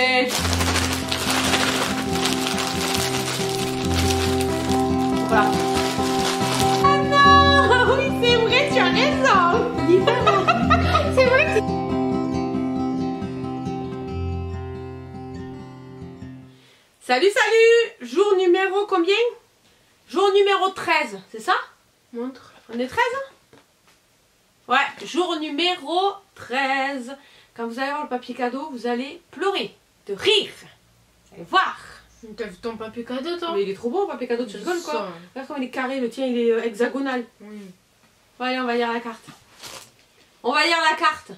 fait. Voilà. Ah non Oui, c'est vrai, tu as raison C'est vrai que Salut, salut Jour numéro combien? Jour numéro 13, c'est ça? Montre. On est 13 hein? Ouais, jour numéro 13. Quand vous allez voir le papier cadeau, vous allez pleurer, de rire. Vous allez voir. T'as vu ton papier cadeau, toi Mais il est trop beau papier cadeau, tu rigoles quoi. Regarde comme il est carré, le tien il est euh, hexagonal. Oui. Bon, allez, on va lire la carte. On va lire la carte.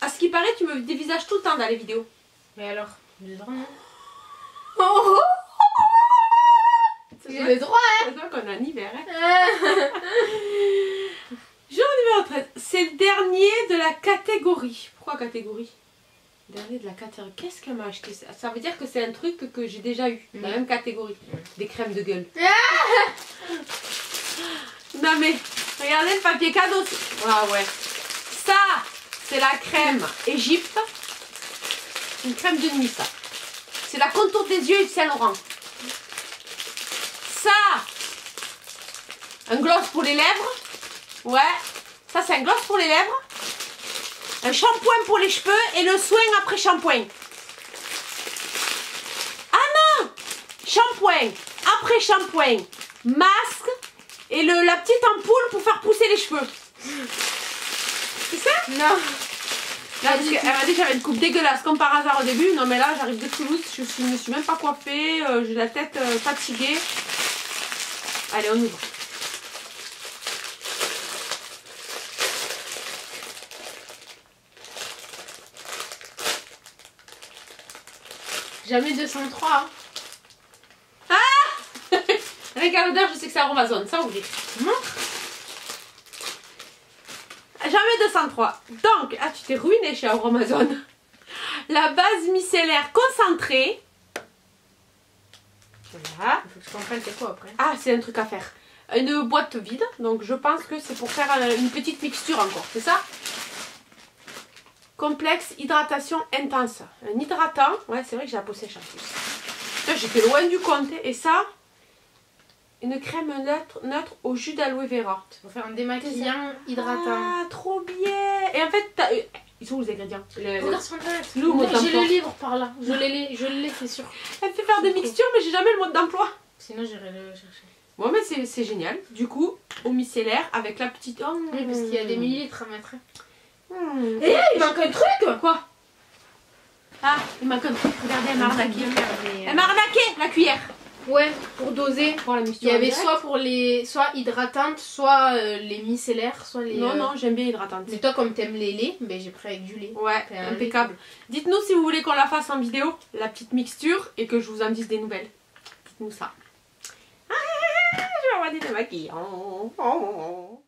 À ce qui paraît, tu me dévisages tout le temps dans les vidéos. Mais alors J'ai le droit, non Oh J'ai le droit, C'est vrai qu'on a un hiver, hein hein Jour numéro 13. C'est le dernier de la catégorie. Pourquoi catégorie? Dernier de la catégorie. Qu'est-ce qu'elle m'a acheté ça, veut dire que c'est un truc que j'ai déjà eu. La Mhm. même catégorie. Des crèmes de gueule. non mais, regardez le papier cadeau. Ah ouais. Ça, c'est la crème Égypte. Une crème de nuit, ça. C'est la contour des yeux Yves Saint Laurent. Ça, un gloss pour les lèvres. Ouais, ça c'est un gloss pour les lèvres. Un shampoing pour les cheveux et le soin après shampoing. Ah non Shampoing, après shampoing, masque et le, la petite ampoule pour faire pousser les cheveux. C'est ça? Non. Là, parce qu'elle m'a dit que j'avais une coupe dégueulasse comme par hasard au début. Non mais là j'arrive de Toulouse, je suis, me suis même pas coiffée, euh, j'ai la tête euh, fatiguée. Allez, on ouvre. Jamais 203. hein. Avec à l'odeur, je sais que c'est Aromazone, ça. Montre. Jamais 203. Donc, ah, tu t'es ruiné chez Aromazone. La base micellaire concentrée. Voilà. Il faut que je comprenne c'est quoi après. Ah, c'est un truc à faire. Une boîte vide, donc je pense que c'est pour faire euh, une petite mixture encore, c'est ça? Complexe hydratation intense. Un hydratant, ouais, c'est vrai que j'ai la peau sèche en plus. J'étais loin du compte. Et ça, une crème neutre, neutre au jus d'aloe vera. Pour faire un démaquillant hydratant. Ah, trop bien Et en fait, euh, ils sont où les ingrédients? Le- Regarde sur internet. J'ai le livre par là. Je l'ai, je l'ai, c'est sûr. Elle fait faire des mixtures, mais j'ai jamais le mode d'emploi. Sinon j'irai le chercher. Bon, mais c'est c'est génial. Du coup, au micellaire, avec la petite... Oh, Oui, parce qu'il y a des millilitres à mettre. Hmm. Eh, il manque un truc Quoi Ah, il m'a comme Regardez, elle m'a arnaqué. Elle m'a arnaqué, la cuillère. Ouais, pour doser. Pour la Il y avait soit pour les soit hydratantes, soit euh, les micellaires, soit les. Non, euh, non, j'aime bien hydratante. Mais toi, comme t'aimes les laits, ben j'ai pris avec du lait. Ouais, un impeccable. Dites-nous si vous voulez qu'on la fasse en vidéo, la petite mixture, et que je vous en dise des nouvelles. Dites-nous ça. Ah, je vais avoir des démaquillants. Oh.